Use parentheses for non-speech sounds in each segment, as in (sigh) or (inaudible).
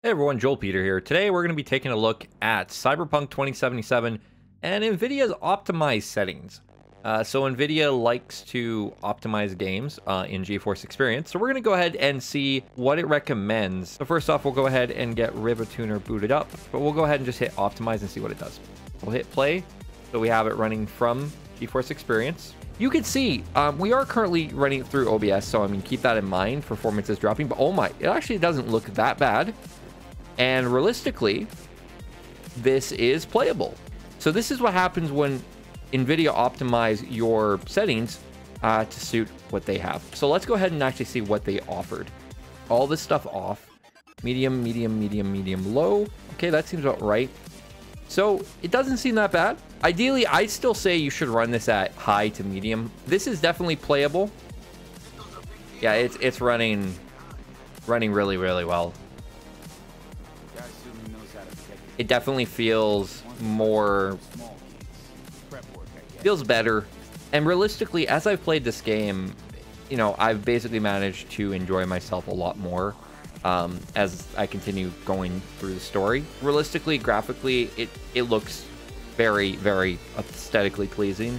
Hey everyone, Joel Peter here. Today we're going to be taking a look at Cyberpunk 2077 and NVIDIA's optimized settings. Uh, so NVIDIA likes to optimize games uh, in GeForce Experience. So we're going to go ahead and see what it recommends. So first off, we'll go ahead and get RivaTuner booted up, but we'll go ahead and just hit optimize and see what it does. We'll hit play. So we have it running from GeForce Experience. You can see um, we are currently running it through OBS, so I mean keep that in mind. Performance is dropping, but oh my, it actually doesn't look that bad. And realistically, this is playable. So this is what happens when NVIDIA optimize your settings uh, to suit what they have. So let's go ahead and actually see what they offered. All this stuff off. Medium, medium, medium, medium, low. Okay, that seems about right. So it doesn't seem that bad. Ideally, I still say you should run this at high to medium. This is definitely playable. Yeah, it's it's running running really, really well it definitely feels more feels better. And realistically as i've played this game you know i've basically managed to enjoy myself a lot more um, as i continue going through the story. Realistically graphically it it looks very very aesthetically pleasing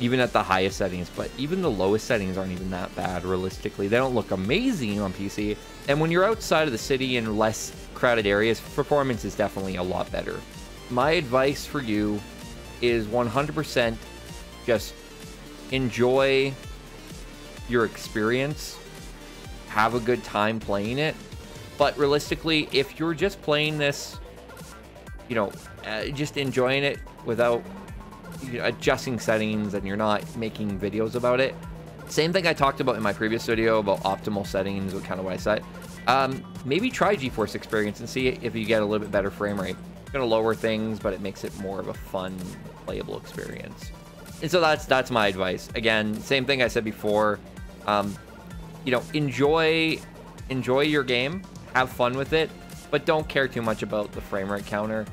even at the highest settings but even the lowest settings aren't even that bad realistically they don't look amazing on pc and when you're outside of the city in less crowded areas, performance is definitely a lot better. My advice for you is 100% just enjoy your experience, have a good time playing it. But realistically, if you're just playing this, you know, uh, just enjoying it without adjusting settings and you're not making videos about it, same thing I talked about in my previous video about optimal settings, what kind of what I set. Um, maybe try GeForce Experience and see if you get a little bit better frame rate. It's gonna lower things, but it makes it more of a fun, playable experience. And so that's that's my advice. Again, same thing I said before. Um, you know, enjoy enjoy your game, have fun with it, but don't care too much about the frame rate counter.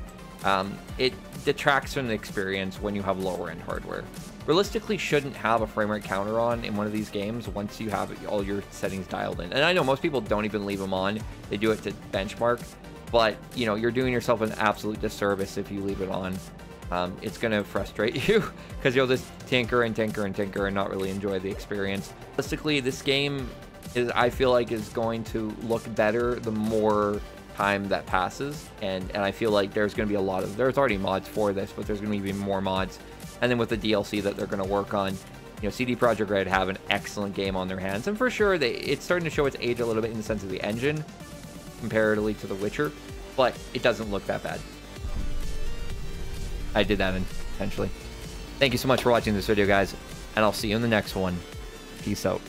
Um, it detracts from the experience when you have lower end hardware. Realistically, shouldn't have a frame rate counter on in one of these games once you have all your settings dialed in. And I know most people don't even leave them on; they do it to benchmark. But you know, you're doing yourself an absolute disservice if you leave it on. Um, it's going to frustrate (laughs) you because you'll just tinker and tinker and tinker and not really enjoy the experience. Realistically, this game is I feel like is going to look better the more time that passes and and I feel like there's going to be a lot of there's already mods for this but there's going to be even more mods. And then with the DLC that they're going to work on you know CD Projekt Red have an excellent game on their hands and for sure they it's starting to show its age a little bit in the sense of the engine comparatively to The Witcher but it doesn't look that bad. I did that intentionally. Thank you so much for watching this video guys and I'll see you in the next one. Peace out